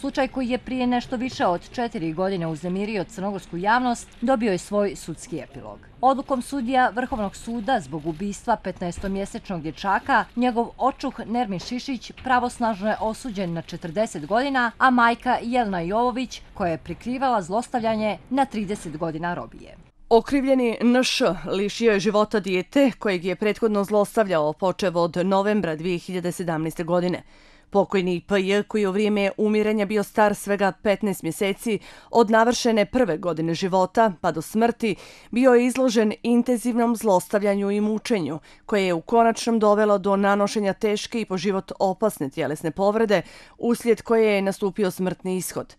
Slučaj koji je prije nešto više od četiri godine uznemirio crnogorsku javnost dobio je svoj sudski epilog. Odlukom sudija Vrhovnog suda zbog ubistva 15-mjesečnog dječaka, njegov očuh Nermin Šišić pravosnažno je osuđen na 40 godina, a majka Jelna Jovović, koja je prikrivala zlostavljanje na 30 godina robije. Okrivljeni NŠ lišio je života dijete kojeg je prethodno zlostavljao počev od novembra 2017. godine. Pokojni P.J. koji u vrijeme umiranja bio star svega 15 mjeseci od navršene prve godine života pa do smrti bio je izložen intenzivnom zlostavljanju i mučenju koje je u konačnom dovelo do nanošenja teške i po život opasne tjelesne povrede uslijed koje je nastupio smrtni ishod.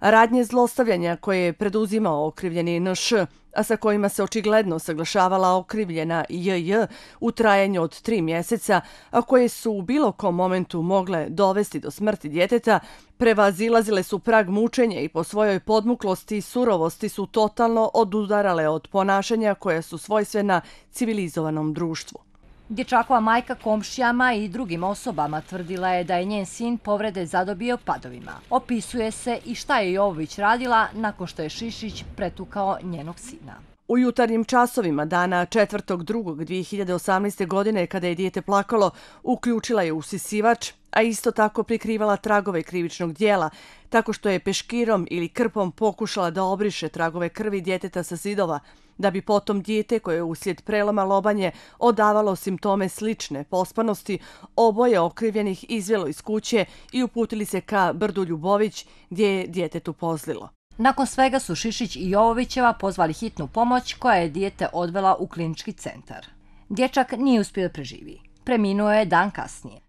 Radnje zlostavljanja koje je preduzimao okrivljeni NŠ, a sa kojima se očigledno saglašavala okrivljena JJ u trajanju od tri mjeseca, a koje su u bilo kom momentu mogle dovesti do smrti djeteta, prevazilazile su prag mučenja i po svojoj podmuklosti i surovosti su totalno odudarale od ponašanja koje su svojstvena civilizovanom društvu. Dječakova majka komšijama i drugim osobama tvrdila je da je njen sin povrede zadobio padovima. Opisuje se i šta je Jovović radila nakon što je Šišić pretukao njenog sina. U jutarnjim časovima dana 4.2.2018. godine, kada je dijete plakalo, uključila je usisivač, a isto tako prikrivala tragove krivičnog dijela, tako što je peškirom ili krpom pokušala da obriše tragove krvi djeteta sa zidova, da bi potom dijete koje je uslijed preloma lobanje odavalo simptome slične pospanosti, oboje okrivljenih izvjelo iz kuće i uputili se ka Brdu Ljubović gdje je djetetu pozlilo. Nakon svega su Šišić i Jovovićeva pozvali hitnu pomoć koja je dijete odvela u klinički centar. Dječak nije uspio da preživi. Preminuo je dan kasnije.